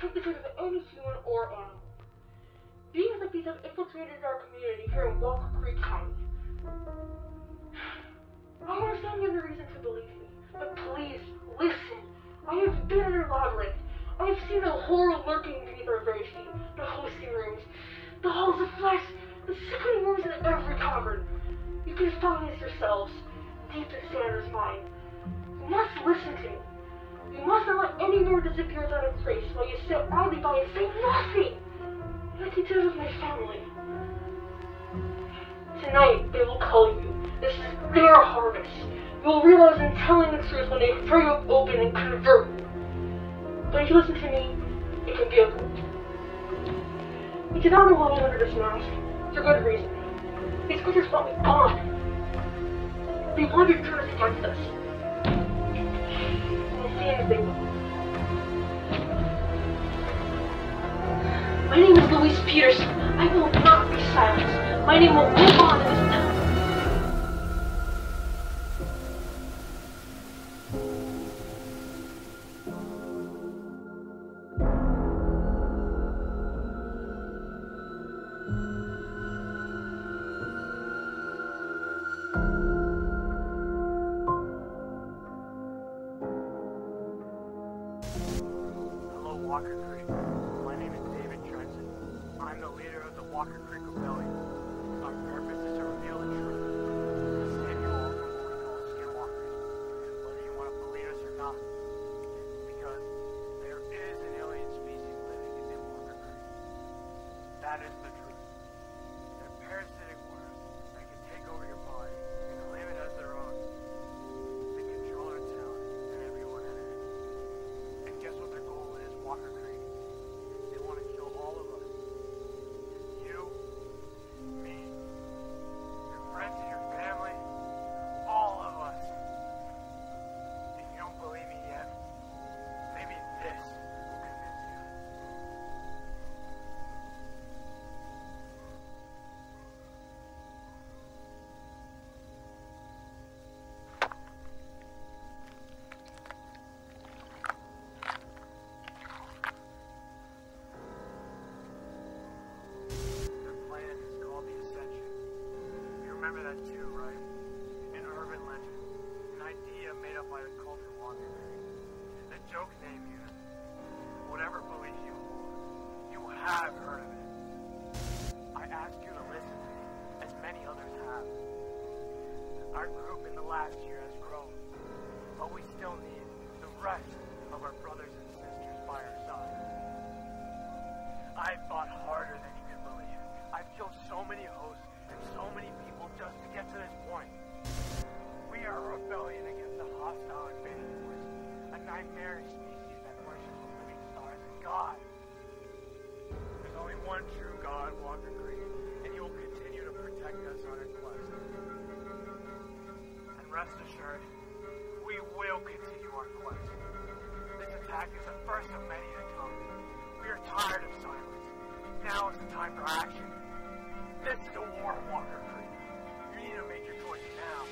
take the shape of any human or animal. Beings like these have infiltrated our community here in Walker Creek County. I understand you have no reason to believe me, but please, listen. I have been in your labyrinth. I have seen the horror lurking beneath our very feet, the hosting rooms, the halls of flesh, the sickening rooms in every cavern. You can find this yourselves, deep in Sanders' mind. You must listen to me. You must not let any more disappear without a trace while you sit idly by and say nothing. Like you did with my family. Tonight, they will call you. This is their harvest. You will realize in telling the truth when they throw you open and convert you. But if you listen to me, it can be avoided. You cannot allow me under this mask, for good reason. These creatures want me gone. They want to turn us against us. Will. My name is Louise Peterson. I will not be silenced. My name will live on in this town. Hello, Walker Creek. My name is David Trenson. I'm the leader of the Walker Creek Rebellion. Our purpose is to reveal the truth. Remember that too, rest assured, we will continue our quest. This attack is the first of many to come. We are tired of silence. Now is the time for action. This is a war, Walker. You need to make your choice now.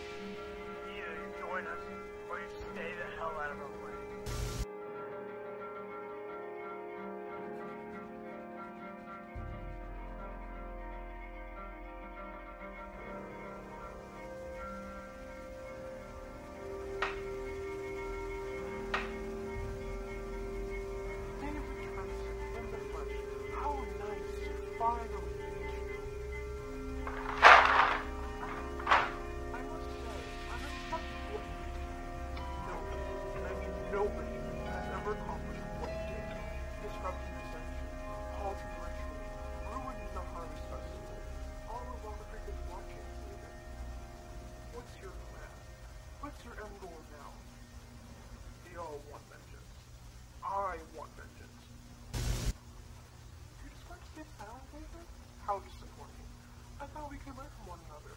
Either you join us or you stay the hell out of our way. All want vengeance. I want vengeance. You just want to get down, David? How disappointing. I thought we could learn from one another.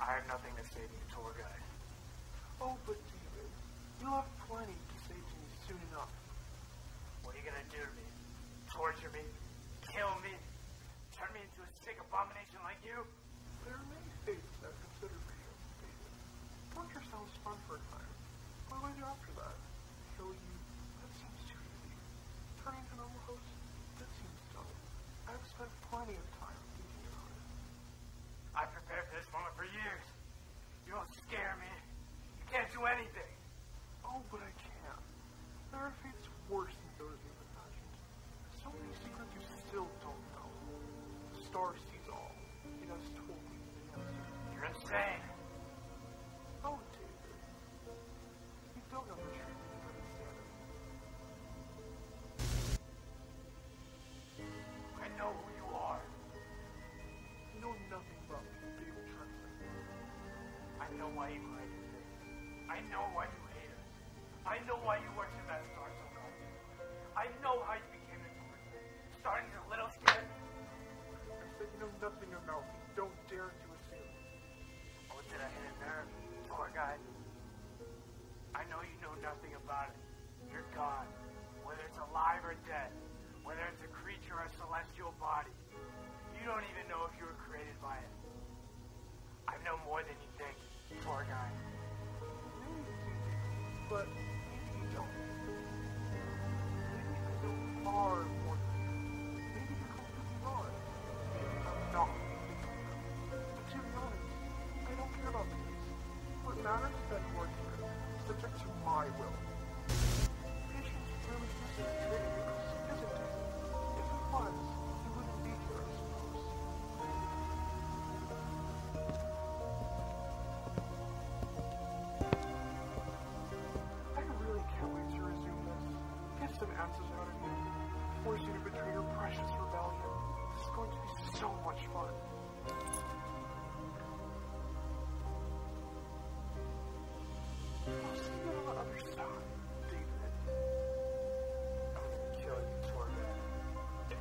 I have nothing to say to you, tour guide. Oh, but David, you'll have plenty to say to me soon enough. What are you gonna do to me? torture me, kill me, turn me into a sick abomination like you? There are many faiths that I've considered for you, David. Torture sounds fun for a time. But later after that, kill you, that seems too easy. Turning to normal host, that seems dull. I've spent plenty of time thinking about it. I prepared for this moment for years. You don't scare me. You can't do anything. Oh, but I can. There are fates worse than those you've imagined. So many secrets you still don't know. The star sees all. It has told me. You're insane. I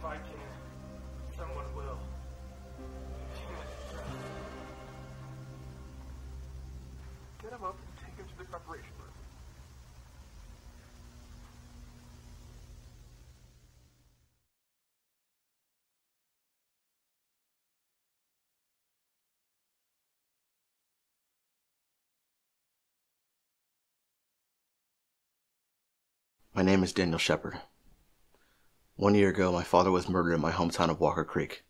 I can't, someone will. Get him up and take him to the preparation room. My name is Daniel Shephard. One year ago, my father was murdered in my hometown of Walker Creek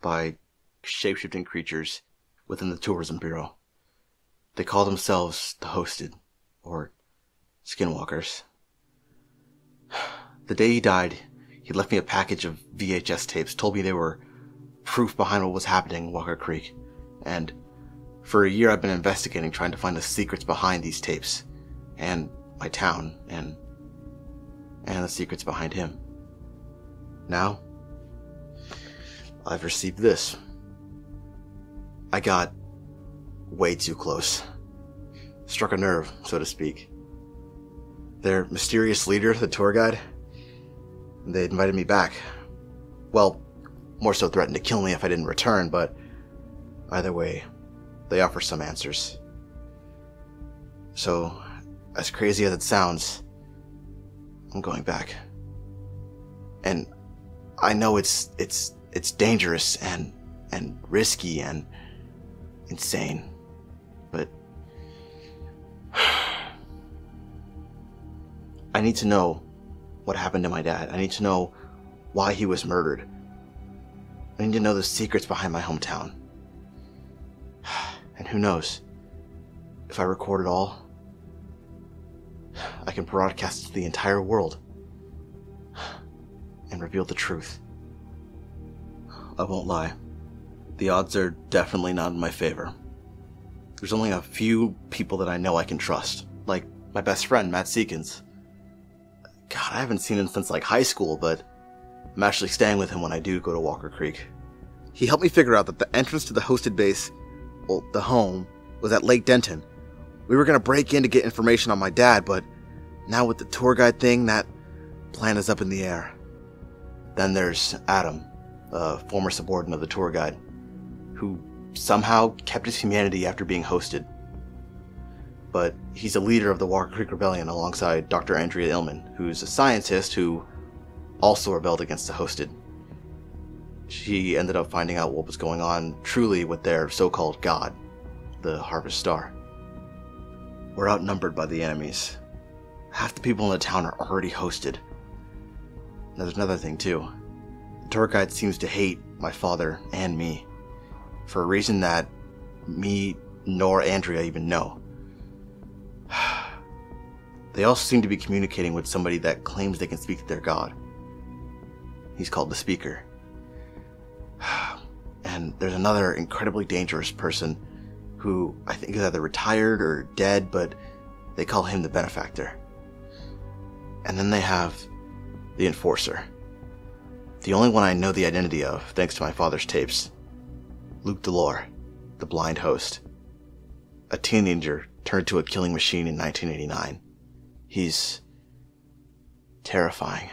by shapeshifting creatures within the Tourism Bureau. They call themselves the Hosted, or Skinwalkers. The day he died, he left me a package of VHS tapes, told me they were proof behind what was happening in Walker Creek, and for a year I've been investigating, trying to find the secrets behind these tapes, and my town, and and the secrets behind him. Now, I've received this. I got way too close. Struck a nerve, so to speak. Their mysterious leader, the tour guide, they invited me back. Well, more so threatened to kill me if I didn't return, but either way, they offer some answers. So, as crazy as it sounds, I'm going back. And I know it's it's it's dangerous and and risky and insane. But I need to know what happened to my dad. I need to know why he was murdered. I need to know the secrets behind my hometown. And who knows? If I record it all, I can broadcast it to the entire world and reveal the truth. I won't lie. The odds are definitely not in my favor. There's only a few people that I know I can trust, like my best friend, Matt Seakins. God, I haven't seen him since like high school, but I'm actually staying with him when I do go to Walker Creek. He helped me figure out that the entrance to the hosted base, well, the home, was at Lake Denton. We were gonna break in to get information on my dad, but now with the tour guide thing, that plan is up in the air. Then there's Adam, a former subordinate of the tour guide, who somehow kept his humanity after being hosted. But he's a leader of the Walker Creek Rebellion alongside Dr. Andrea Ilman, who's a scientist who also rebelled against the hosted. She ended up finding out what was going on truly with their so called god, the Harvest Star. We're outnumbered by the enemies. Half the people in the town are already hosted. Now, there's another thing, too. The seems to hate my father and me for a reason that me nor Andrea even know. They also seem to be communicating with somebody that claims they can speak to their god. He's called the Speaker. And there's another incredibly dangerous person who I think is either retired or dead, but they call him the Benefactor. And then they have the Enforcer. The only one I know the identity of, thanks to my father's tapes. Luke Delor, the blind host. A teenager turned to a killing machine in 1989. He's terrifying.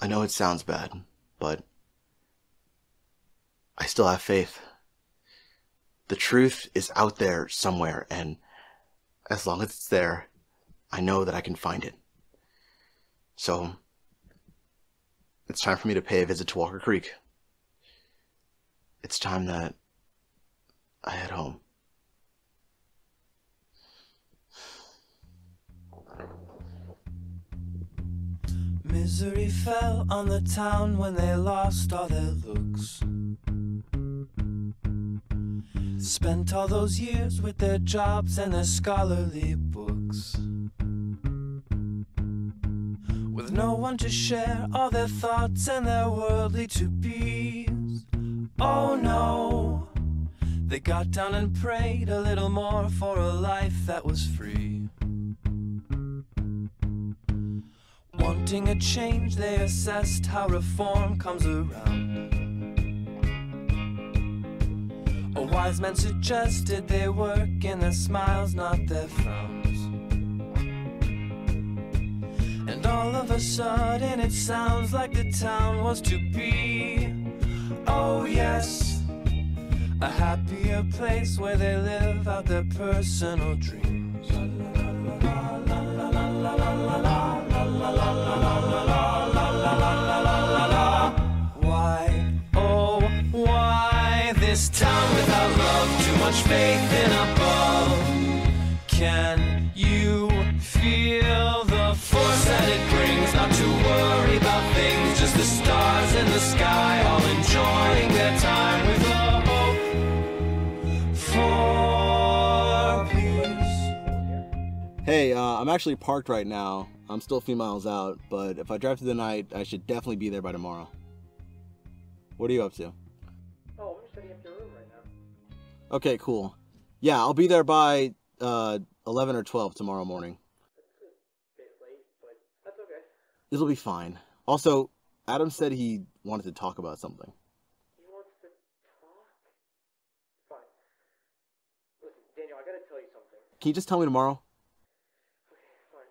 I know it sounds bad, but I still have faith. The truth is out there somewhere, and as long as it's there, I know that I can find it. So, it's time for me to pay a visit to Walker Creek. It's time that I head home. Misery fell on the town when they lost all their looks. Spent all those years with their jobs and their scholarly books. No one to share all their thoughts and their worldly to be's. Oh no, they got down and prayed a little more for a life that was free. Wanting a change, they assessed how reform comes around. A wise man suggested they work in their smiles, not their frowns. All of a sudden, it sounds like the town was to be. Oh, yes, a happier place where they live out their personal dreams. Why, oh, why this town without love? Too much faith in above. Hey, uh, I'm actually parked right now. I'm still a few miles out, but if I drive through the night, I should definitely be there by tomorrow. What are you up to? Oh, I'm just setting up your room right now. Okay, cool. Yeah, I'll be there by uh, 11 or 12 tomorrow morning. bit late, but that's okay. It'll be fine. Also, Adam said he wanted to talk about something. He wants to talk? Fine. Listen, Daniel, I gotta tell you something. Can you just tell me tomorrow? Okay, fine.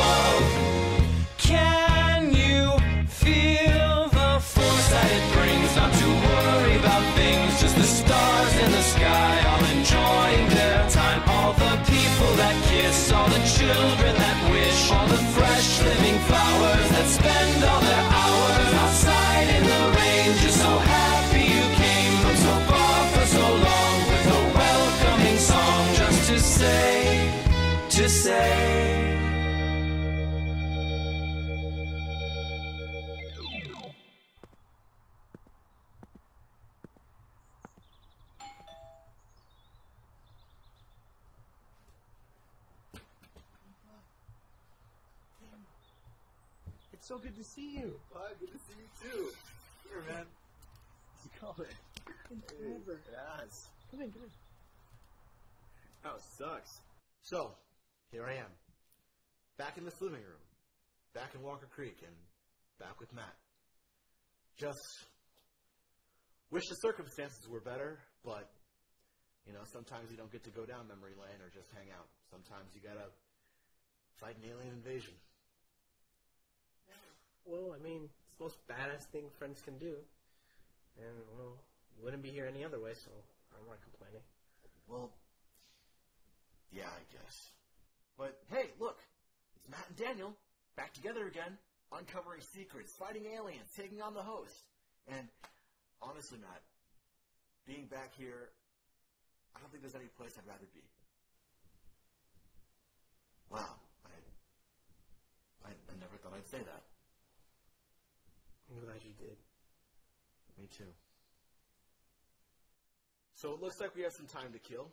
all the children that wish, all the fresh living flowers that spend all their In, come in. Oh, sucks. So, here I am. Back in this living room. Back in Walker Creek and back with Matt. Just wish the circumstances were better, but you know, sometimes you don't get to go down memory lane or just hang out. Sometimes you gotta fight an alien invasion. Well, I mean, it's the most badass thing friends can do. And, well, you wouldn't be here any other way, so I'm not complaining. Eh? Well, yeah, I guess. But hey, look, it's Matt and Daniel back together again, uncovering secrets, fighting aliens, taking on the host. And honestly, Matt, being back here, I don't think there's any place I'd rather be. Wow, I, I, I never thought I'd say that. I'm glad you did. Me too. So it looks like we have some time to kill.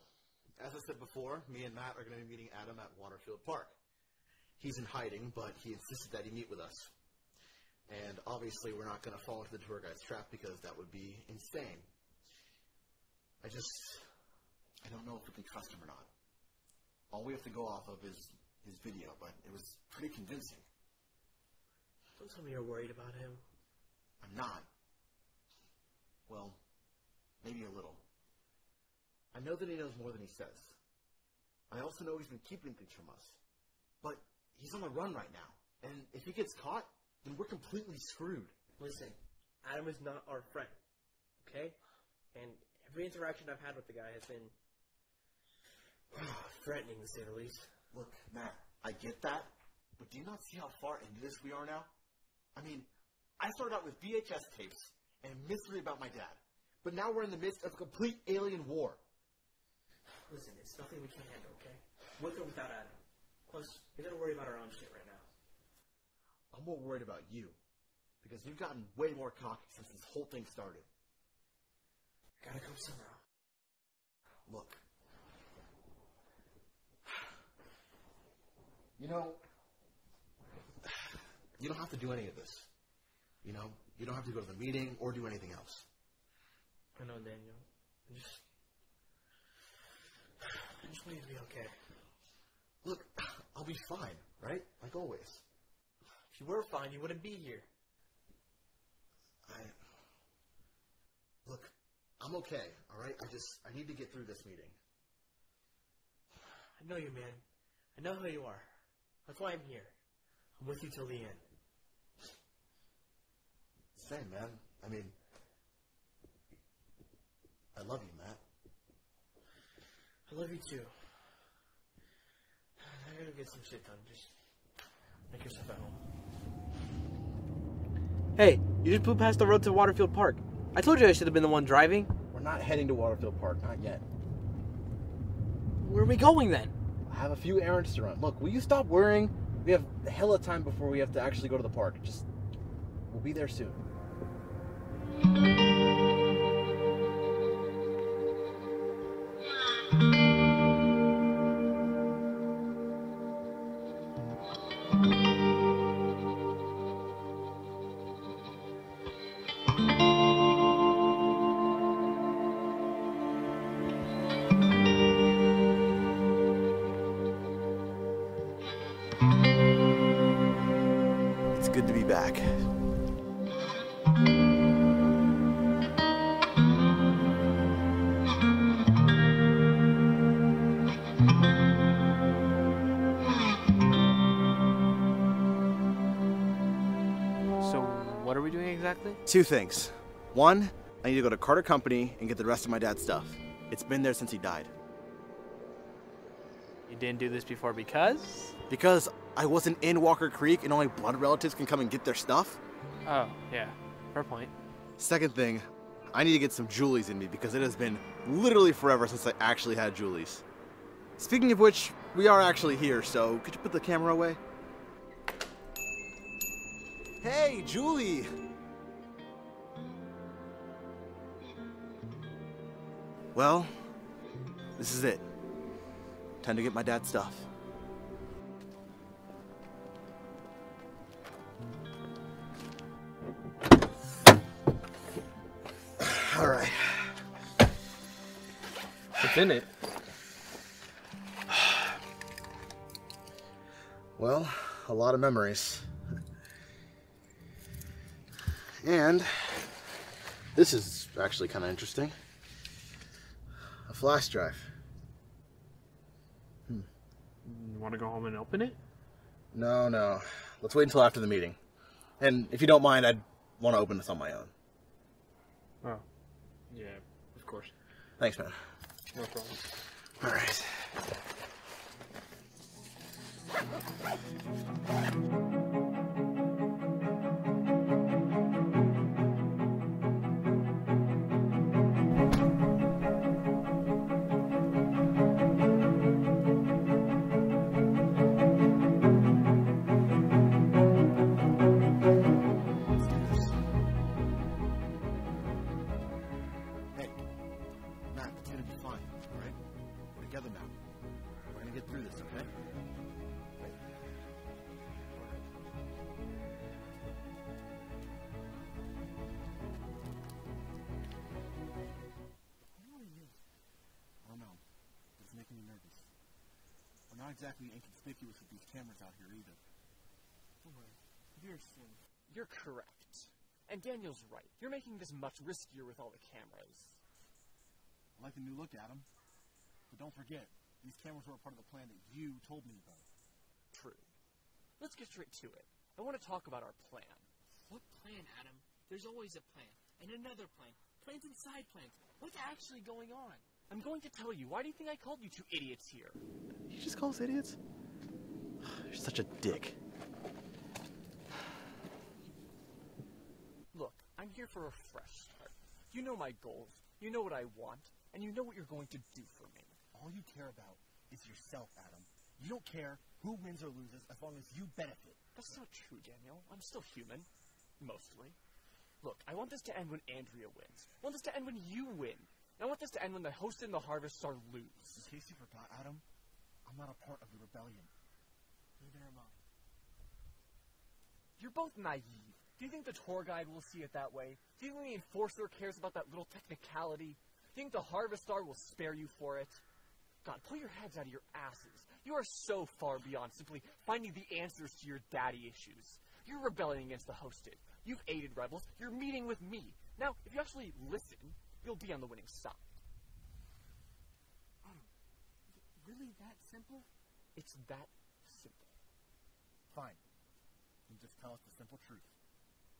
As I said before, me and Matt are going to be meeting Adam at Waterfield Park. He's in hiding, but he insisted that he meet with us. And obviously, we're not going to fall into the tour guide's trap because that would be insane. I just, I don't know if we can trust him or not. All we have to go off of is his video, but it was pretty convincing. Don't tell me you're worried about him. I'm not. Well, maybe a little. I know that he knows more than he says. I also know he's been keeping things from us. But he's on the run right now. And if he gets caught, then we're completely screwed. Listen, Adam is not our friend, okay? And every interaction I've had with the guy has been threatening, to say the least. Look, Matt, I get that, but do you not see how far into this we are now? I mean, I started out with VHS tapes and a mystery about my dad. But now we're in the midst of a complete alien war. Listen, it's nothing we can't handle, okay? With or without Adam. Plus, we gotta worry about our own shit right now. I'm more worried about you. Because you've gotten way more cocky since this whole thing started. Gotta come somehow. Look. You know, you don't have to do any of this. You know, you don't have to go to the meeting or do anything else. I know, Daniel. I just. I just you to be okay. Look, I'll be fine, right? Like always. If you were fine, you wouldn't be here. I. Look, I'm okay, alright? I just, I need to get through this meeting. I know you, man. I know who you are. That's why I'm here. I'm with you till the end. Same, man. I mean, I love you, Matt. I love you too. I gotta get some shit done. Just make yourself at home. Hey, you just blew past the road to Waterfield Park. I told you I should have been the one driving. We're not heading to Waterfield Park, not yet. Where are we going then? I have a few errands to run. Look, will you stop worrying? We have a hella time before we have to actually go to the park. Just, we'll be there soon. It's Two things. One, I need to go to Carter Company and get the rest of my dad's stuff. It's been there since he died. You didn't do this before because? Because I wasn't in Walker Creek and only blood relatives can come and get their stuff. Oh, yeah. Fair point. Second thing, I need to get some Julies in me because it has been literally forever since I actually had Julies. Speaking of which, we are actually here, so could you put the camera away? Hey, Julie! Well, this is it. Time to get my dad's stuff. All right. What's in it? Well, a lot of memories. And this is actually kind of interesting. Flash drive. Hmm. You want to go home and open it? No, no. Let's wait until after the meeting. And if you don't mind, I'd want to open this on my own. Oh. Yeah, of course. Thanks, man. No problem. All right. Exactly inconspicuous with these cameras out here either. Pearson, you're correct. And Daniel's right. You're making this much riskier with all the cameras. I like the new look at them. But don't forget, these cameras were a part of the plan that you told me about. True. Let's get straight to it. I want to talk about our plan. What plan, Adam? There's always a plan. And another plan. Plans inside plans. What's actually going on? I'm going to tell you. Why do you think I called you two idiots here? You just call us idiots? You're such a dick. Look, I'm here for a fresh start. You know my goals. You know what I want. And you know what you're going to do for me. All you care about is yourself, Adam. You don't care who wins or loses as long as you benefit. That's not true, Daniel. I'm still human. Mostly. Look, I want this to end when Andrea wins. I want this to end when you win. And I want this to end when the host and the harvest are loose. In case you forgot, Adam, I'm not a part of the rebellion. Neither am I. You're both naive. Do you think the tour guide will see it that way? Do you think the enforcer cares about that little technicality? Do you think the harvest star will spare you for it? God, pull your heads out of your asses. You are so far beyond simply finding the answers to your daddy issues. You're rebelling against the hosted. You've aided rebels. You're meeting with me. Now, if you actually listen, you'll be on the winning side. Really that simple? It's that simple. Fine. Then just tell us the simple truth.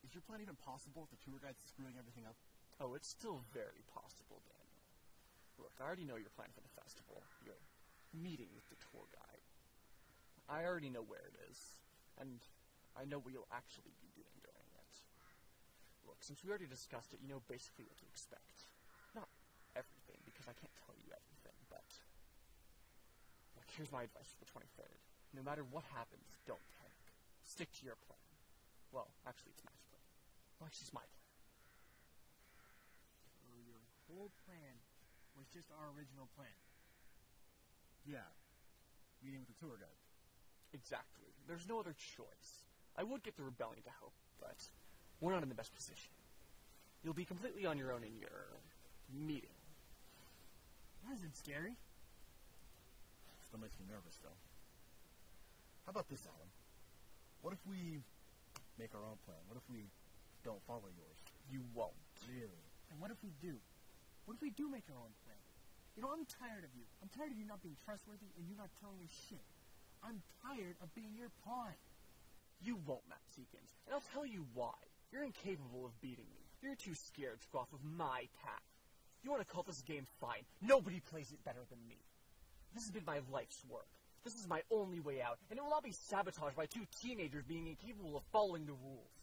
Is your plan even possible if the tour guide's screwing everything up? Oh, it's still very possible, Daniel. Look, I already know your plan for the festival. Your meeting with the tour guide. I already know where it is, and I know what you'll actually be doing during it. Look, since we already discussed it, you know basically what to expect. Not everything, because I can't tell you everything, but. Look, here's my advice for the 23rd. No matter what happens, don't panic. Stick to your plan. Well, actually, it's Matt's plan. Well, actually, it's my plan. So your whole plan was just our original plan. Yeah. Meeting with the tour guide. Exactly. There's no other choice. I would get the rebellion to help, but we're not in the best position. You'll be completely on your own in your meeting. That isn't scary. Still makes me nervous, though. How about this, Adam? What if we make our own plan? What if we don't follow yours? You won't. Really? And what if we do? What if we do make our own plan? You know, I'm tired of you. I'm tired of you not being trustworthy and you not telling me shit. I'm tired of being your pawn. You won't, Matt Seakins. And I'll tell you why. You're incapable of beating me. You're too scared to go off of my path. You want to call this game fine. Nobody plays it better than me. This has been my life's work. This is my only way out, and it will not be sabotaged by two teenagers being incapable of following the rules.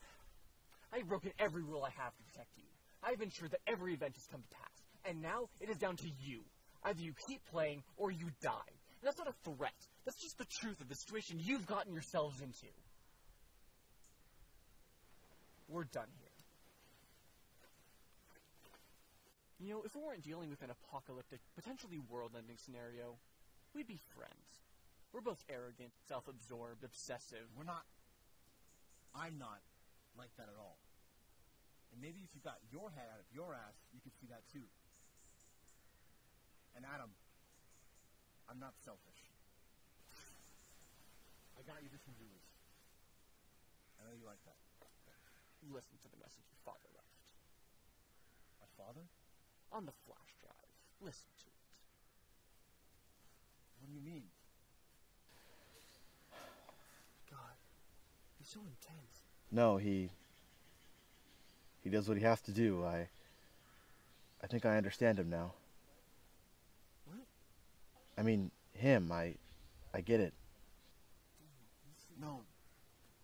I've broken every rule I have to protect you. I've ensured that every event has come to pass. And now it is down to you. Either you keep playing or you die. And that's not a threat. That's just the truth of the situation you've gotten yourselves into. We're done here. You know, if we weren't dealing with an apocalyptic, potentially world-ending scenario, we'd be friends. We're both arrogant, self-absorbed, obsessive. We're not. I'm not like that at all. And maybe if you got your head out of your ass, you could see that too. And Adam, I'm not selfish. I got you this one, Julius. I know you like that. Listen to the message your father left. My father? On the flash drive. Listen to it. What do you mean? God, this so intense. No, he. He does what he has to do. I. I think I understand him now. What? I mean, him. I. I get it. No.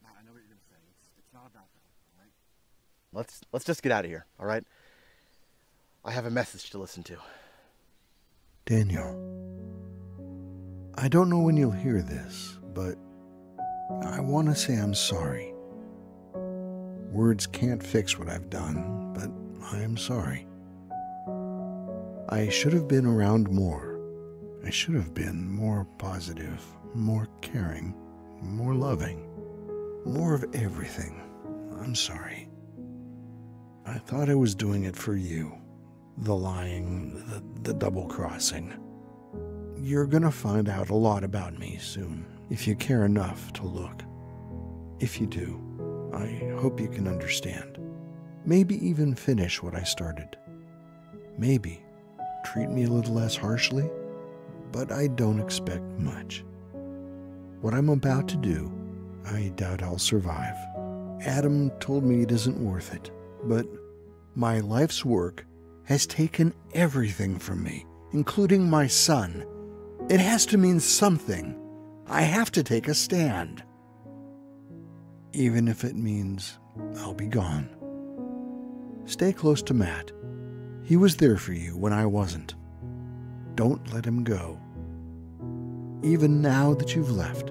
Matt, I know what you're gonna say. It's it's not about that, alright? Let's let's just get out of here. All right. I have a message to listen to. Daniel, I don't know when you'll hear this, but I want to say I'm sorry. Words can't fix what I've done, but I am sorry. I should have been around more. I should have been more positive, more caring, more loving, more of everything. I'm sorry. I thought I was doing it for you. The lying, the, the double crossing. You're gonna find out a lot about me soon, if you care enough to look. If you do, I hope you can understand. Maybe even finish what I started. Maybe treat me a little less harshly, but I don't expect much. What I'm about to do, I doubt I'll survive. Adam told me it isn't worth it, but my life's work has taken everything from me, including my son. It has to mean something. I have to take a stand. Even if it means I'll be gone. Stay close to Matt. He was there for you when I wasn't. Don't let him go. Even now that you've left,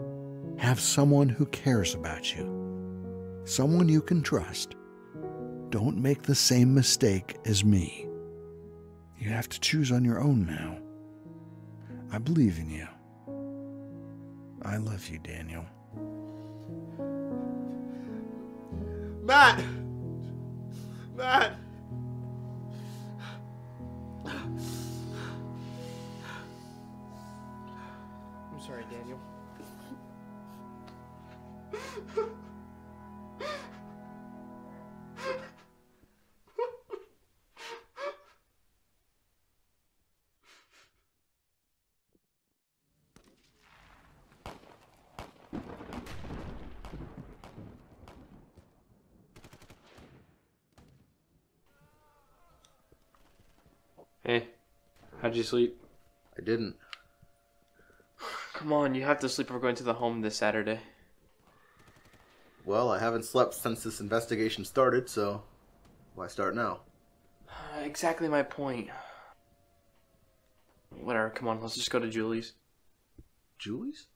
have someone who cares about you. Someone you can trust. Don't make the same mistake as me. You have to choose on your own now. I believe in you. I love you, Daniel. Matt! How'd you sleep? I didn't. Come on, you have to sleep. We're going to the home this Saturday. Well, I haven't slept since this investigation started, so why start now? Uh, exactly my point. Whatever, come on, let's just go to Julie's. Julie's?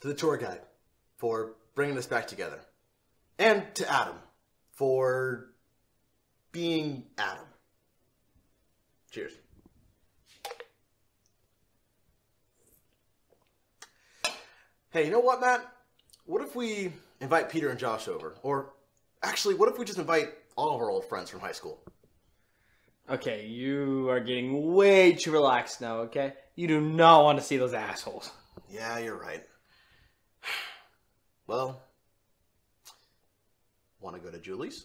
To the tour guide for bringing us back together. And to Adam for being Adam. Cheers. Hey, you know what, Matt? What if we invite Peter and Josh over? Or actually, what if we just invite all of our old friends from high school? Okay, you are getting way too relaxed now, okay? You do not want to see those assholes. Yeah, you're right. Well, want to go to Julie's?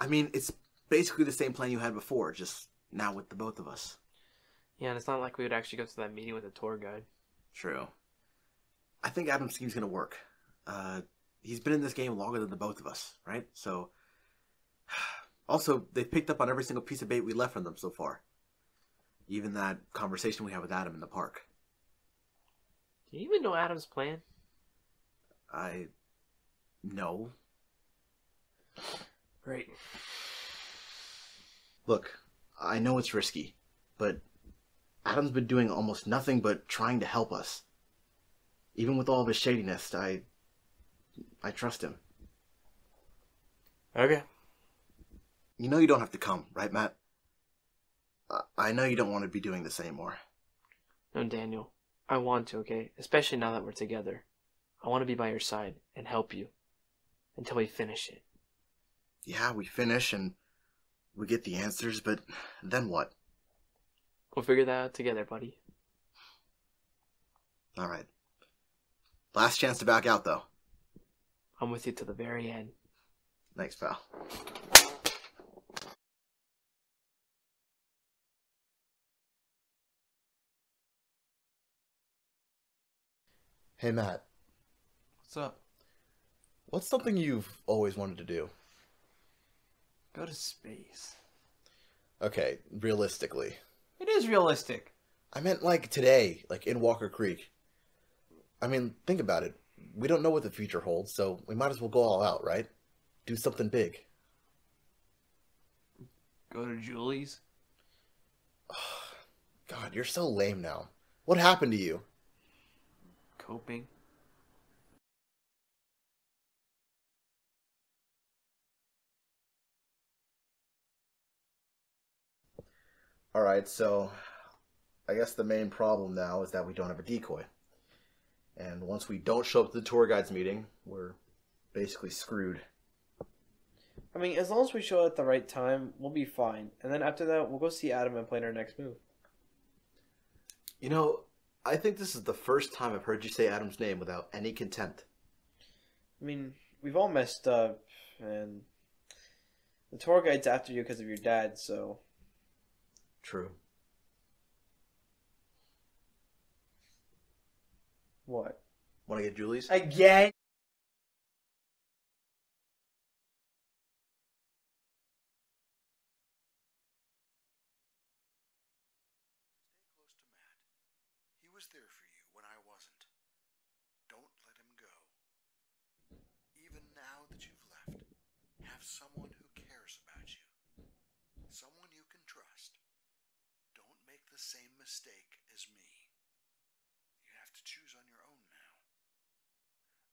I mean, it's basically the same plan you had before, just now with the both of us. Yeah, and it's not like we would actually go to that meeting with a tour guide. True. I think Adam's scheme's gonna work. Uh, he's been in this game longer than the both of us, right? So, also they've picked up on every single piece of bait we left from them so far. Even that conversation we had with Adam in the park. Do you even know Adam's plan? I no. Great. Look, I know it's risky, but Adam's been doing almost nothing but trying to help us. Even with all of his shadiness, I I trust him. Okay. You know you don't have to come, right, Matt? I- know you don't want to be doing this anymore. No, Daniel. I want to, okay? Especially now that we're together. I want to be by your side and help you until we finish it. Yeah, we finish and we get the answers, but then what? We'll figure that out together, buddy. All right. Last chance to back out, though. I'm with you to the very end. Thanks, pal. Hey, Matt. What's up? What's something you've always wanted to do? Go to space. Okay, realistically. It is realistic. I meant like today, like in Walker Creek. I mean, think about it. We don't know what the future holds, so we might as well go all out, right? Do something big. Go to Julie's. God, you're so lame now. What happened to you? Coping. Alright, so I guess the main problem now is that we don't have a decoy. And once we don't show up to the tour guides meeting, we're basically screwed. I mean, as long as we show up at the right time, we'll be fine. And then after that, we'll go see Adam and plan our next move. You know, I think this is the first time I've heard you say Adam's name without any contempt. I mean, we've all messed up, and the tour guide's after you because of your dad, so. True. What? Want to get Julie's? Again? He was there for you when I wasn't. Don't let him go. Even now that you've left, have someone who cares about you. Someone you can trust. Don't make the same mistake as me. You have to choose on your own now.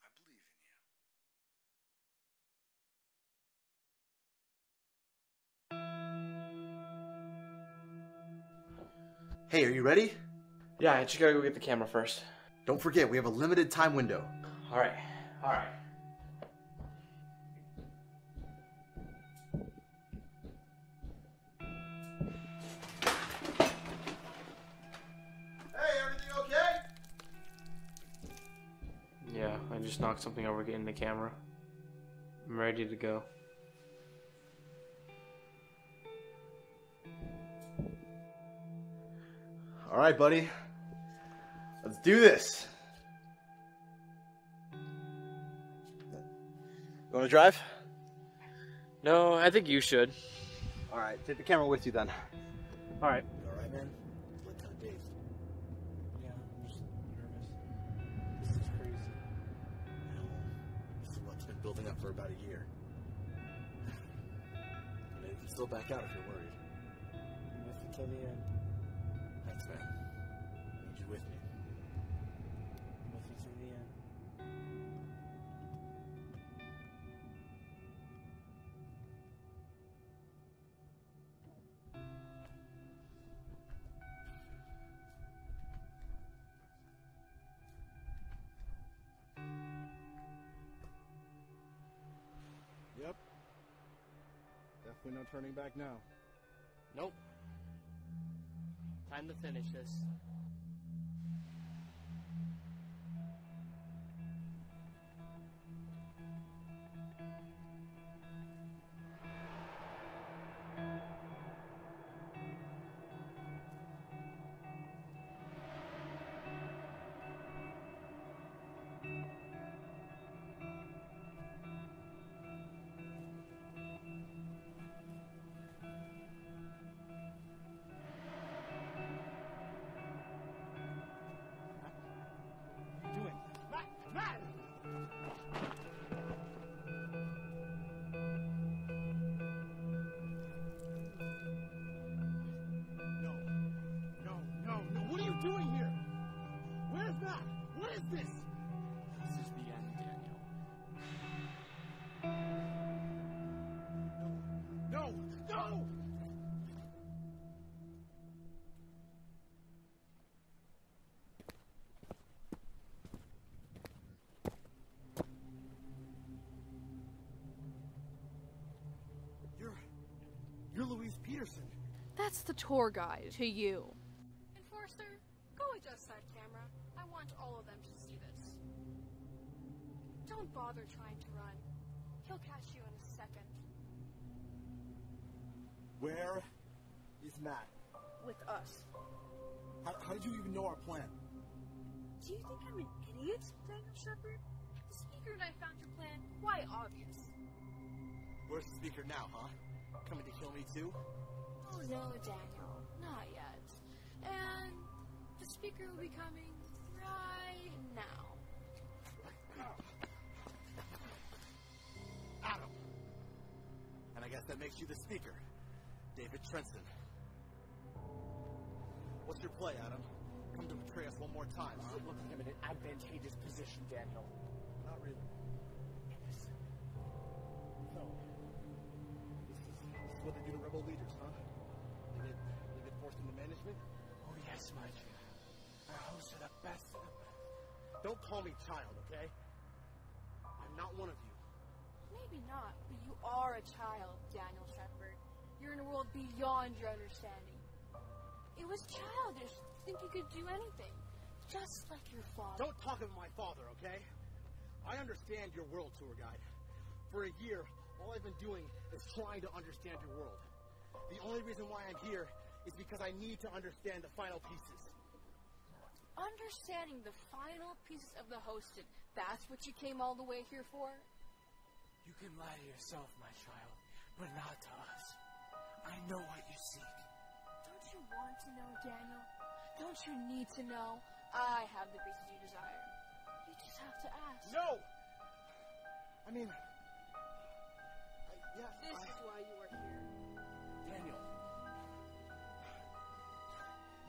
I believe in you. Hey, are you ready? Yeah, I just gotta go get the camera first. Don't forget, we have a limited time window. Alright, alright. Just knocked something over getting the camera. I'm ready to go. All right, buddy. Let's do this. You want to drive? No, I think you should. All right, take the camera with you then. All right. All right, man? Building up for about a year. I mean, you can still back out if you're worried. With till the end. Definitely no turning back now. Nope. Time to finish this. Louise Peterson. That's the tour guide to you. Enforcer, go adjust that camera. I want all of them to see this. Don't bother trying to run. He'll catch you in a second. Where is Matt? With us. How, how did you even know our plan? Do you think I'm an idiot, Daniel Shephard? The speaker and I found your plan quite obvious. Where's the speaker now, huh? Coming to kill me too? Oh no, Daniel. Not yet. And the speaker will be coming right now. Adam! And I guess that makes you the speaker, David Trenson. What's your play, Adam? Come to betray us one more time, huh? Look at him in an advantageous position, Daniel. Not really. What they do to rebel leaders, huh? They get, they get forced into management? Oh, yes, my child. Our hosts are the best of the best. Don't call me child, okay? I'm not one of you. Maybe not, but you are a child, Daniel Shephard. You're in a world beyond your understanding. It was childish to think you could do anything, just like your father. Don't talk of my father, okay? I understand your world tour guide. For a year, all I've been doing is trying to understand your world. The only reason why I'm here is because I need to understand the final pieces. Understanding the final pieces of the hosted, that's what you came all the way here for? You can lie to yourself, my child, but not to us. I know what you seek. Don't you want to know, Daniel? Don't you need to know? I have the pieces you desire. You just have to ask. No! I mean, I, yes, This I, is why you are here. Daniel.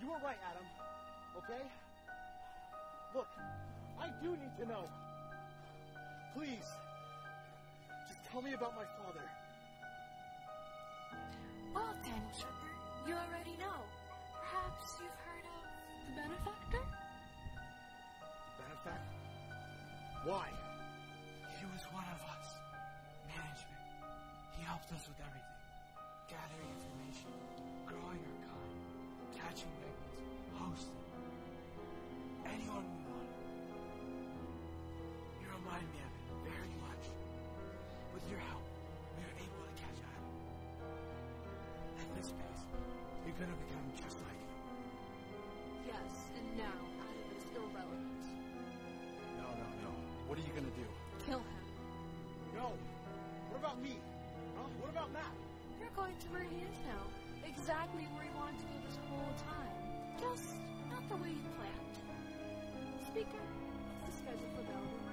You were right, Adam. Okay? Look, I do need to know. Please, just tell me about my father. Well, Daniel Shephard, you already know. Perhaps you've heard of the benefactor? The benefactor? Why? He helped us with everything. Gathering information, growing our kind, catching victims, hosting. Anyone we wanted. You remind me of it very much. With your help, we are able to catch Adam. At this pace, you're gonna become just like him. Yes, and now Adam is irrelevant. No, no, no. What are you gonna do? Kill him. No. What about me? You're going to where he is now. Exactly where he wanted to go this whole time. Just not the way you planned. Speaker, what's the schedule for the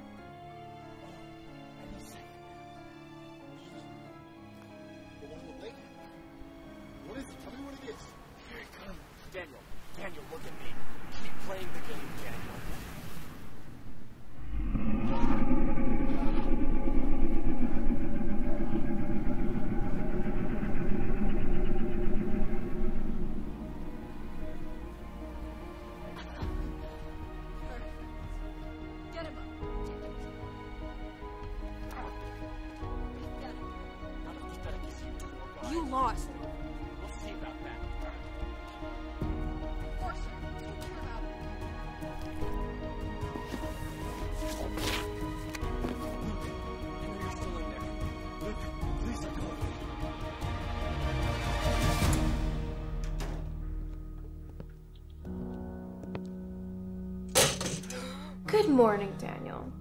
morning, Daniel.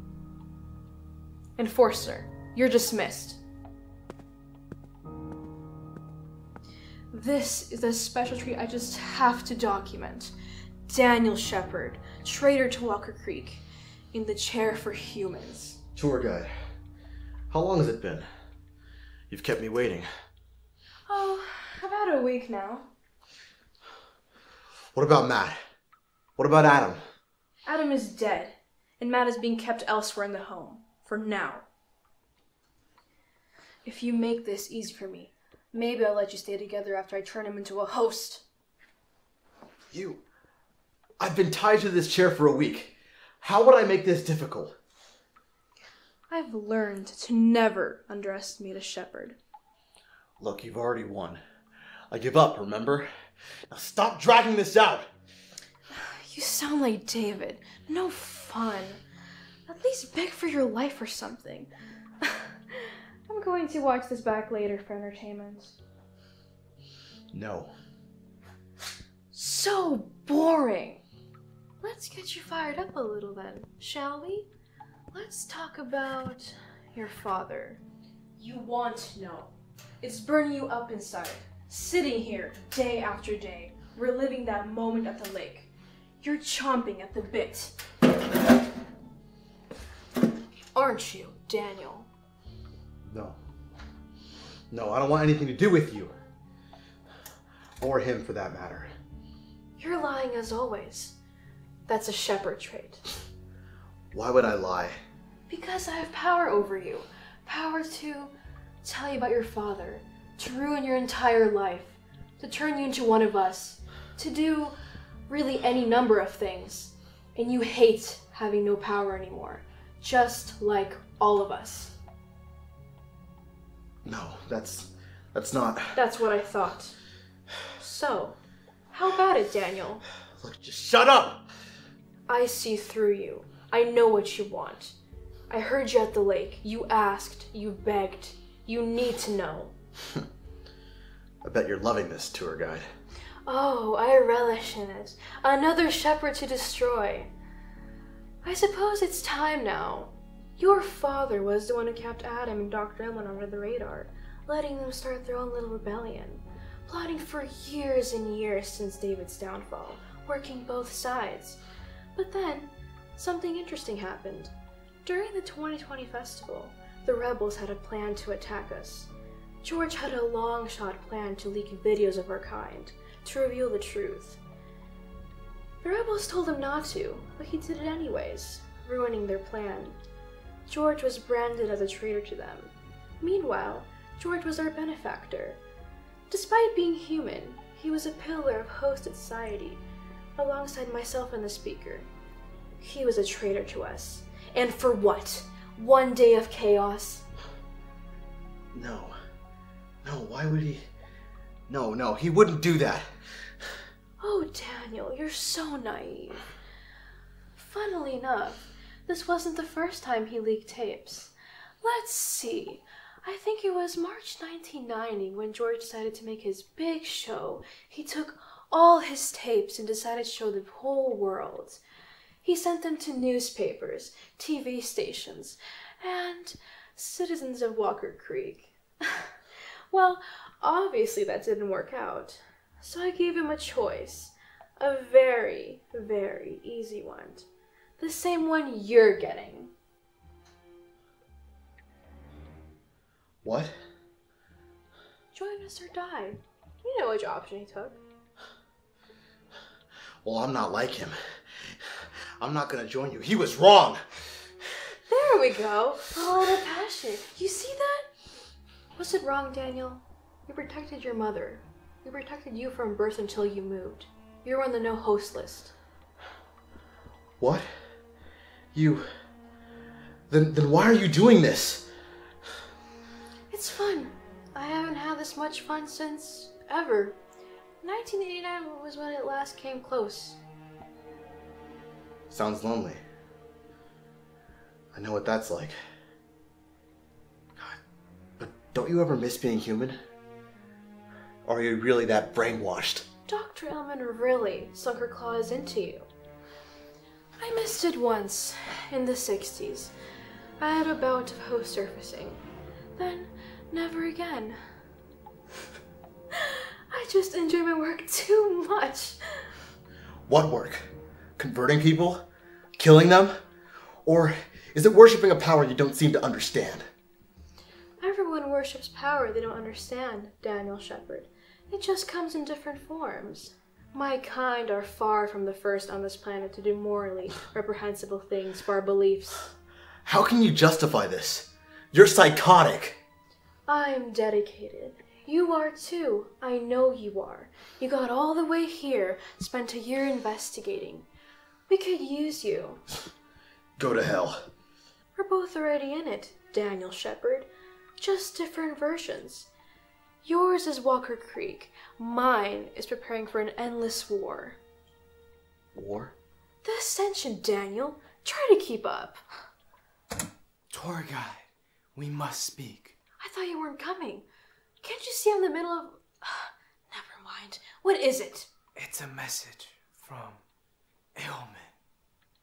Enforcer, you're dismissed. This is a special treat I just have to document. Daniel Shephard, traitor to Walker Creek, in the chair for humans. Tour guide. How long has it been? You've kept me waiting. Oh, about a week now. What about Matt? What about Adam? Adam is dead, and Matt is being kept elsewhere in the home, for now. If you make this easy for me, maybe I'll let you stay together after I turn him into a host. You. I've been tied to this chair for a week. How would I make this difficult? I've learned to never underestimate a shepherd. Look, you've already won. I give up, remember? Now stop dragging this out! You sound like David. No fun. At least least beg for your life or something. I'm going to watch this back later for entertainment. No. So boring. Let's get you fired up a little then, shall we? Let's talk about your father. You want to know. It's burning you up inside. Sitting here day after day, reliving that moment at the lake. You're chomping at the bit. Aren't you, Daniel? No. No, I don't want anything to do with you. Or him for that matter. You're lying as always. That's a shepherd trait. Why would I lie? Because I have power over you. Power to tell you about your father, to ruin your entire life, to turn you into one of us, to do really any number of things. And you hate having no power anymore, just like all of us. No, that's that's not That's what I thought. So, how about it, Daniel? Look, just shut up! I see through you. I know what you want. I heard you at the lake. You asked, you begged. You need to know. I bet you're loving this tour guide. Oh, I relish in it. Another shepherd to destroy. I suppose it's time now. Your father was the one who kept Adam and Dr. Ilman under the radar, letting them start their own little rebellion, plotting for years and years since David's downfall, working both sides. But then, something interesting happened. During the 2020 festival, the rebels had a plan to attack us. George had a long shot plan to leak videos of our kind, to reveal the truth. The rebels told him not to, but he did it anyways, ruining their plan. George was branded as a traitor to them. Meanwhile, George was our benefactor. Despite being human, he was a pillar of hosted society, alongside myself and the speaker. He was a traitor to us. And for what? One day of chaos? No. No, why would he? No, no, he wouldn't do that. Oh, Daniel, you're so naive. Funnily enough, this wasn't the first time he leaked tapes. Let's see. I think it was March 1990 when George decided to make his big show. He took all his tapes and decided to show the whole world. He sent them to newspapers, TV stations, and citizens of Walker Creek. well, obviously that didn't work out. So I gave him a choice. A very, very easy one. The same one you're getting. What? Join us or die. You know which option he took. Well, I'm not like him. I'm not gonna join you. He was wrong. There we go. Oh, the passion. You see that? Was it wrong, Daniel? You protected your mother. We protected you from birth until you moved. You're on the no host list. What? You. Then, then why are you doing this? It's fun. I haven't had this much fun since ever. 1989 was when it last came close. Sounds lonely. I know what that's like. God, but don't you ever miss being human? Are you really that brainwashed? Dr. Ilman really sunk her claws into you. I missed it once, in the 60s. I had a bout of host surfacing. Then, never again. I just enjoy my work too much. What work? Converting people? Killing them? Or is it worshipping a power you don't seem to understand? Everyone worships power they don't understand, Daniel Shephard. It just comes in different forms. My kind are far from the first on this planet to do morally reprehensible things for our beliefs. How can you justify this? You're psychotic. I'm dedicated. You are too. I know you are. You got all the way here, spent a year investigating. We could use you. Go to hell. We're both already in it, Daniel Shephard. Just different versions. Yours is Walker Creek. Mine is preparing for an endless war. War? The Ascension, Daniel. Try to keep up. Tour guide, we must speak. I thought you weren't coming. Can't you see I'm in the middle of. Never mind. What is it? It's a message from Ilman.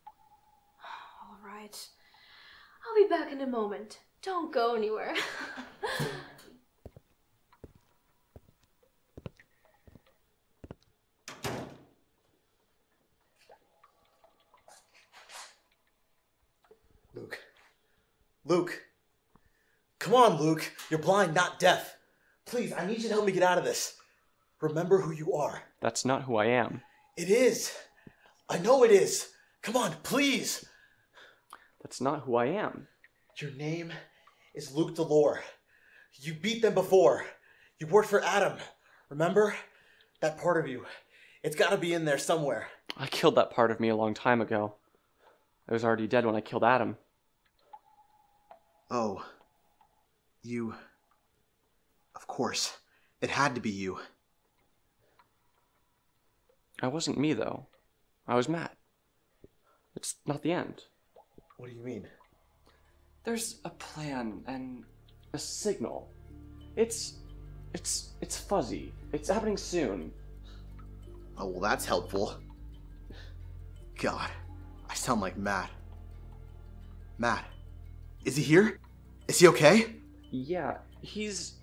All right. I'll be back in a moment. Don't go anywhere. Luke. Luke. Come on, Luke. You're blind, not deaf. Please, I need you to help me get out of this. Remember who you are. That's not who I am. It is. I know it is. Come on, please. That's not who I am. Your name is Luke Delor. You beat them before. You worked for Adam. Remember? That part of you. It's gotta be in there somewhere. I killed that part of me a long time ago. I was already dead when I killed Adam. Oh. You. Of course. It had to be you. I wasn't me, though. I was Matt. It's not the end. What do you mean? There's a plan and a signal. It's. It's. It's fuzzy. It's happening soon. Oh, well, that's helpful. God, I sound like Matt. Matt, is he here? Is he okay? Yeah, he's.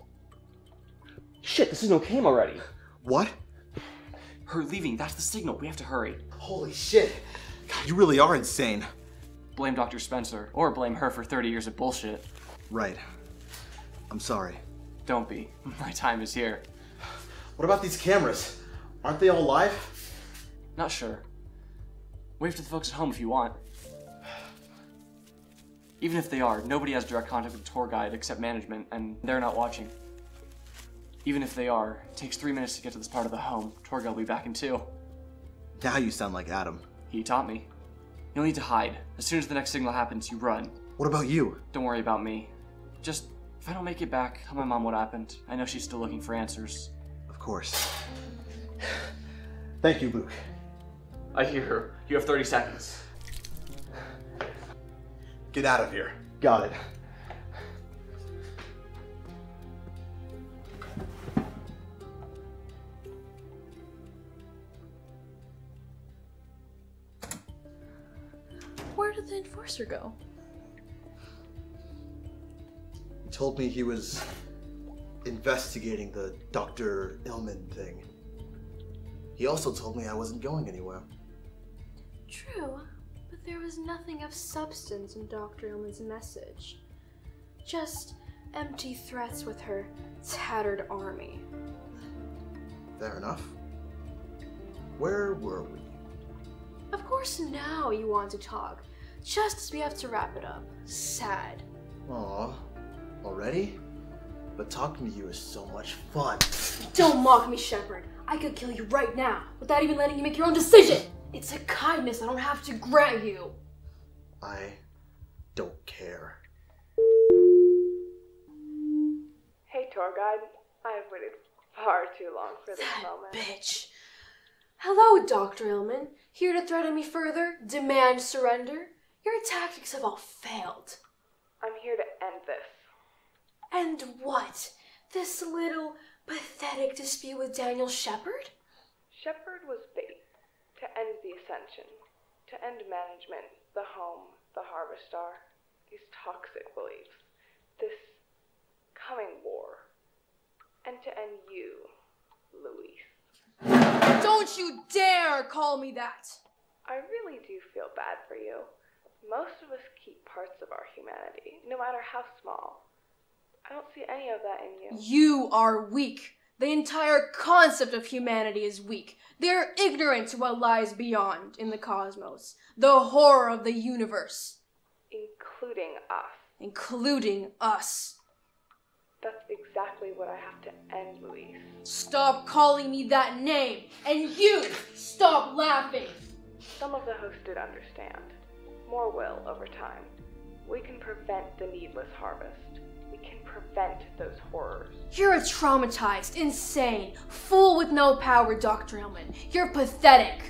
Shit, the signal came already. What? Her leaving, that's the signal. We have to hurry. Holy shit. God, you really are insane. Blame Dr. Spencer, or blame her for 30 years of bullshit. Right. I'm sorry. Don't be. My time is here. What about these cameras? Aren't they all live? Not sure. Wave to the folks at home if you want. Even if they are, nobody has direct contact with the tour guide except management, and they're not watching. Even if they are, it takes three minutes to get to this part of the home. Tour guide will be back in two. Now you sound like Adam. He taught me. You'll need to hide. As soon as the next signal happens, you run. What about you? Don't worry about me. Just, if I don't make it back, tell my mom what happened. I know she's still looking for answers. Of course. Thank you, Luke. I hear her. You have 30 seconds. Get out of here. Got it. Where did the enforcer go? He told me he was investigating the Dr. Ilman thing. He also told me I wasn't going anywhere. True, but there was nothing of substance in Dr. Ilman's message. Just empty threats with her tattered army. Fair enough. Where were we? Of course, now you want to talk, just as we have to wrap it up. Sad. Aw, already? But talking to you is so much fun. Don't mock me, Shephard. I could kill you right now without even letting you make your own decision. It's a kindness I don't have to grant you. I don't care. Hey, tour guide. I have waited far too long for this That moment. bitch. Hello, Dr. Ilman. Here to threaten me further? Demand surrender? Your tactics have all failed. I'm here to end this. And what? This little pathetic dispute with Daniel Shephard? Shephard was bait to end the ascension, to end management, the home, the harvest star, these toxic beliefs, this coming war, and to end you, Luis. Don't you dare call me that! I really do feel bad for you. Most of us keep parts of our humanity, no matter how small. I don't see any of that in you. You are weak. The entire concept of humanity is weak. They are ignorant to what lies beyond in the cosmos, the horror of the universe, Including us. including us. That's exactly what I have to end, Luis. Stop calling me that name, and you stop laughing. Some of the hosts did understand. More will over time. We can prevent the needless harvest. We can prevent those horrors. You're a traumatized, insane, fool with no power, Dr. Ilman. You're pathetic.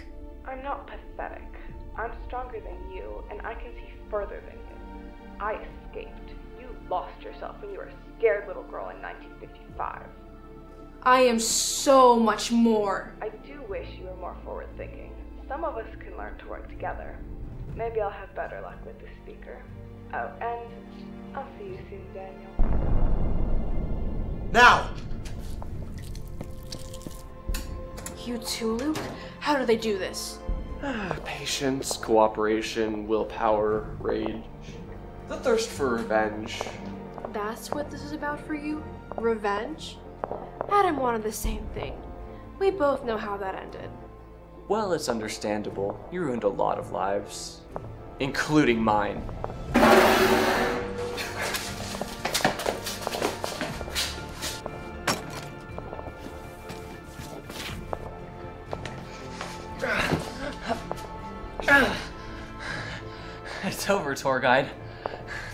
I'm not pathetic. I'm stronger than you, and I can see further than you. I escaped. You lost yourself when you were a scared little girl in 1955. I am so much more. I do wish you were more forward thinking. Some of us can learn to work together. Maybe I'll have better luck with the speaker. Oh, and I'll see you soon, Daniel. Now! You too, Luke? How do they do this? Ah, patience, cooperation, willpower, rage. The thirst for revenge. That's what this is about for you? Revenge? Adam wanted the same thing. We both know how that ended. Well, it's understandable. You ruined a lot of lives, including mine. It's over, tour guide.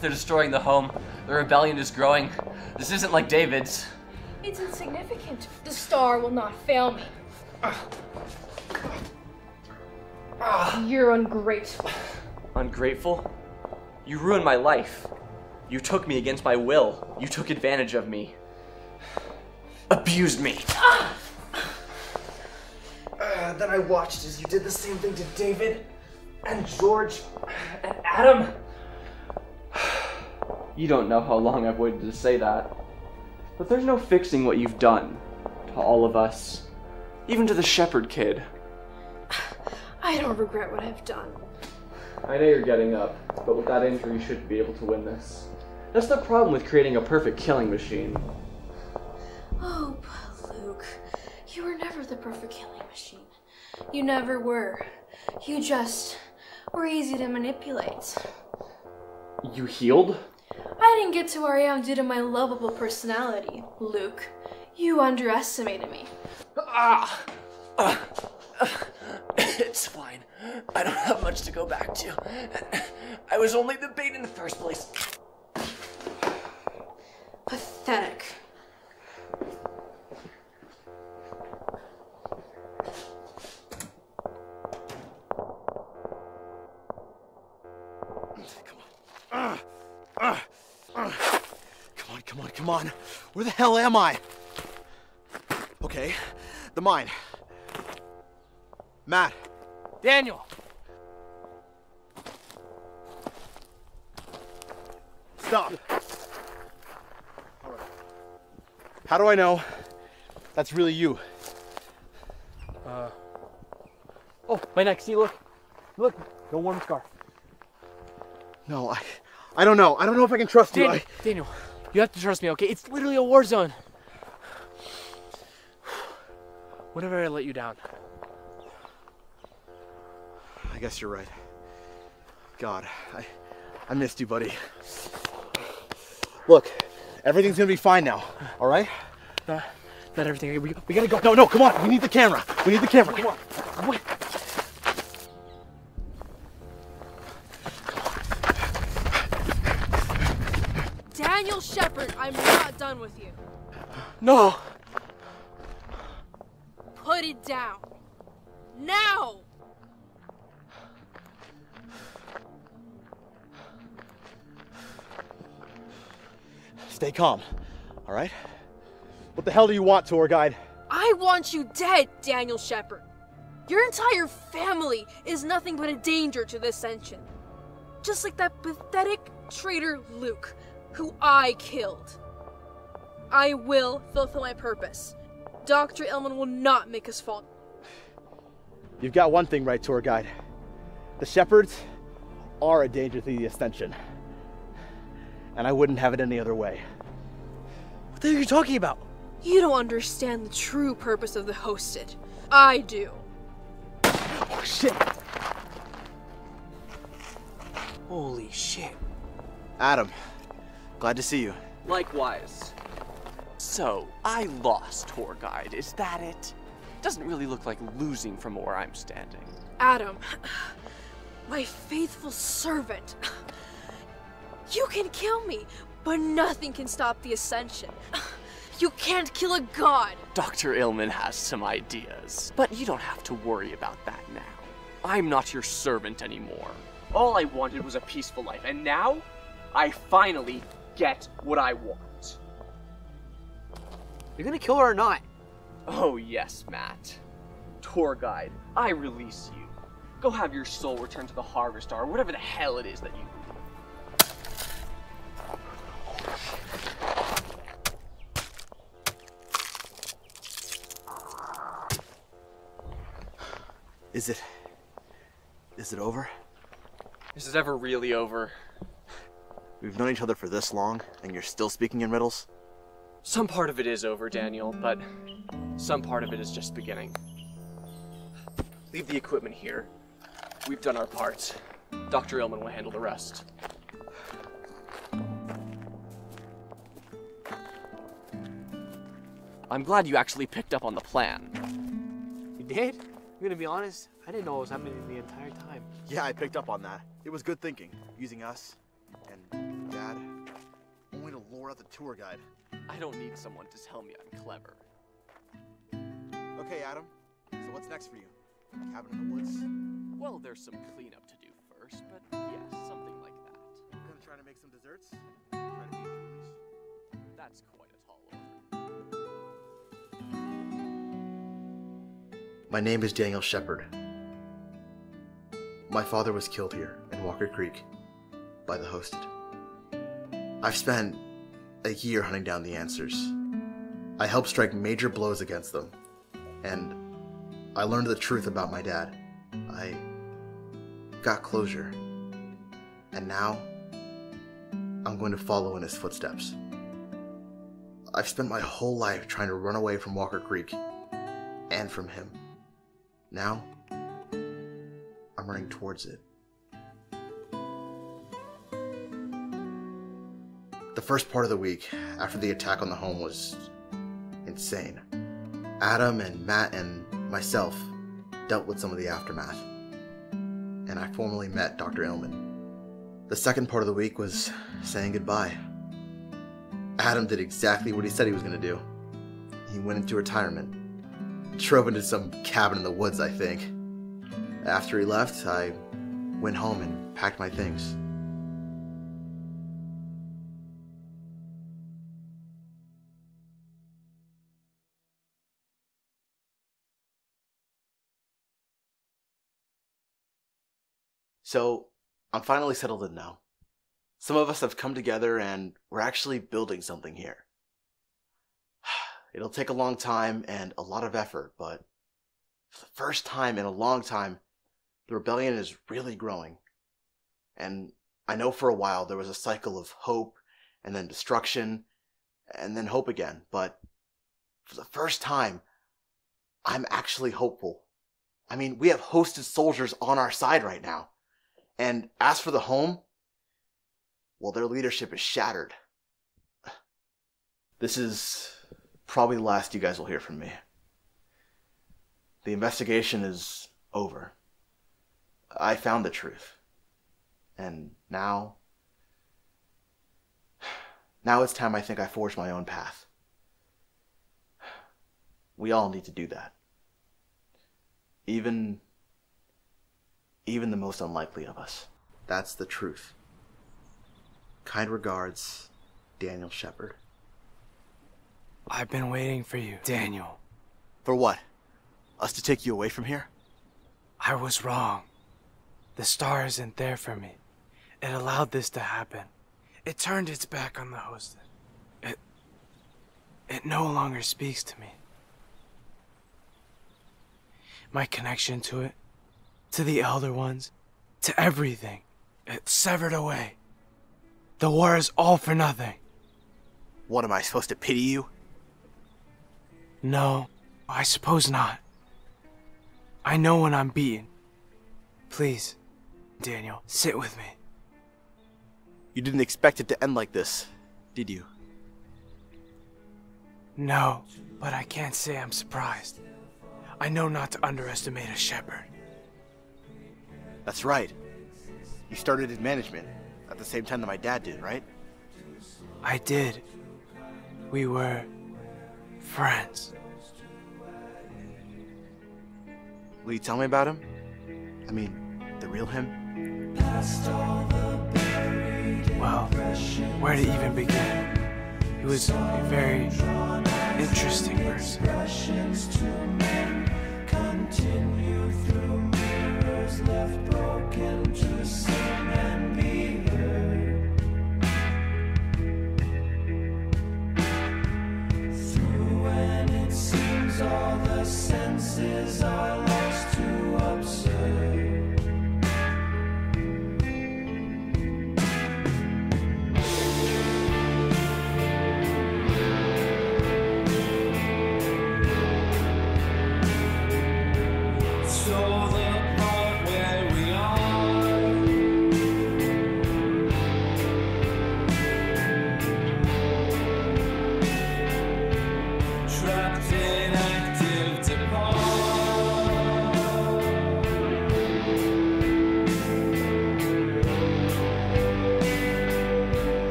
They're destroying the home. The rebellion is growing. This isn't like David's. It's insignificant. The star will not fail me. You're ungrateful. Ungrateful? You ruined my life. You took me against my will. You took advantage of me. Abused me. Uh, then I watched as you did the same thing to David and George and Adam. You don't know how long I've waited to say that. But there's no fixing what you've done to all of us, even to the shepherd kid. I don't regret what I've done. I know you're getting up, but with that injury, you should be able to win this. That's the problem with creating a perfect killing machine. Oh, but Luke, you were never the perfect killing machine. You never were. You just were easy to manipulate. You healed? I didn't get to where I am due to my lovable personality, Luke. You underestimated me. Ah! Ah! It's fine. I don't have much to go back to. I was only the bait in the first place. Pathetic. Ah, ah, ah. Come on, come on, come on. Where the hell am I? Okay, the mine. Matt. Daniel! Stop. How do I know that's really you? Uh. Oh, my neck. See, look. Look. No warm scar. No, I, I don't know. I don't know if I can trust you. Daniel, I, Daniel, you have to trust me, okay? It's literally a war zone. Whenever I let you down. I guess you're right. God, I, I missed you, buddy. Look, everything's gonna be fine now. All right? Not, not everything. We, we gotta go. No, no, come on. We need the camera. We need the camera. Come on. Wait. Daniel Shephard, I'm not done with you. No. Calm. All right? What the hell do you want, tour guide? I want you dead, Daniel Shephard. Your entire family is nothing but a danger to the Ascension. Just like that pathetic traitor Luke, who I killed. I will fulfill my purpose. Dr. Ilman will not make us fall. You've got one thing right, tour guide. The shepherds are a danger to the Ascension. And I wouldn't have it any other way. What the hell are you talking about? You don't understand the true purpose of the Hosted. I do. Oh, shit. Holy shit. Adam, glad to see you. Likewise. So, I lost, tour guide. Is that it? Doesn't really look like losing from where I'm standing. Adam, my faithful servant. You can kill me, but nothing can stop the Ascension. You can't kill a god. Dr. Ilman has some ideas, but you don't have to worry about that now. I'm not your servant anymore. All I wanted was a peaceful life, and now I finally get what I want. You're gonna kill her or not? Oh, yes, Matt. Tour guide, I release you. Go have your soul returned to the Harvest or whatever the hell it is that you Is it. Is it over? Is it ever really over? We've known each other for this long, and you're still speaking in riddles? Some part of it is over, Daniel, but some part of it is just beginning. Leave the equipment here. We've done our part. Dr. Ilman will handle the rest. I'm glad you actually picked up on the plan. You did? I'm gonna be honest, I didn't know what was happening the entire time. Yeah, I picked up on that. It was good thinking, using us and Dad only to lure out the tour guide. I don't need someone to tell me I'm clever. Okay, Adam. So what's next for you? Cabin in the woods? Well, there's some cleanup to do first, but yes, something like that. I'm Gonna try to make some desserts? Try to beat Julie's? That's quite My name is Daniel Shephard. My father was killed here in Walker Creek by the hosted. I've spent a year hunting down the answers. I helped strike major blows against them, and I learned the truth about my dad. I got closure, and now I'm going to follow in his footsteps. I've spent my whole life trying to run away from Walker Creek and from him. Now, I'm running towards it. The first part of the week after the attack on the home was insane. Adam and Matt and myself dealt with some of the aftermath, and I formally met Dr. Ilman. The second part of the week was saying goodbye. Adam did exactly what he said he was going to do. He went into retirement. Drove into some cabin in the woods, I think. After he left, I went home and packed my things. So, I'm finally settled in now. Some of us have come together and we're actually building something here. It'll take a long time and a lot of effort, but for the first time in a long time, the rebellion is really growing. And I know for a while there was a cycle of hope and then destruction and then hope again, but for the first time, I'm actually hopeful. I mean, we have hosted soldiers on our side right now. And as for the home, well, their leadership is shattered. This is probably the last you guys will hear from me. The investigation is over. I found the truth. And now. Now it's time I think I forge my own path. We all need to do that. Even. Even the most unlikely of us. That's the truth. Kind regards, Daniel Shephard. I've been waiting for you, Daniel. For what? Us to take you away from here? I was wrong. The star isn't there for me. It allowed this to happen. It turned its back on the hosted. It. It no longer speaks to me. My connection to it, to the Elder Ones, to everything, it severed away. The war is all for nothing. What am I supposed to pity you? No, I suppose not. I know when I'm beaten. Please, Daniel, sit with me. You didn't expect it to end like this, did you? No, but I can't say I'm surprised. I know not to underestimate a shepherd. That's right. You started in management at the same time that my dad did, right? I did. We were friends. Will you tell me about him? I mean, the real him? Past all the buried Well, where to even begin? He was a very interesting person. Senses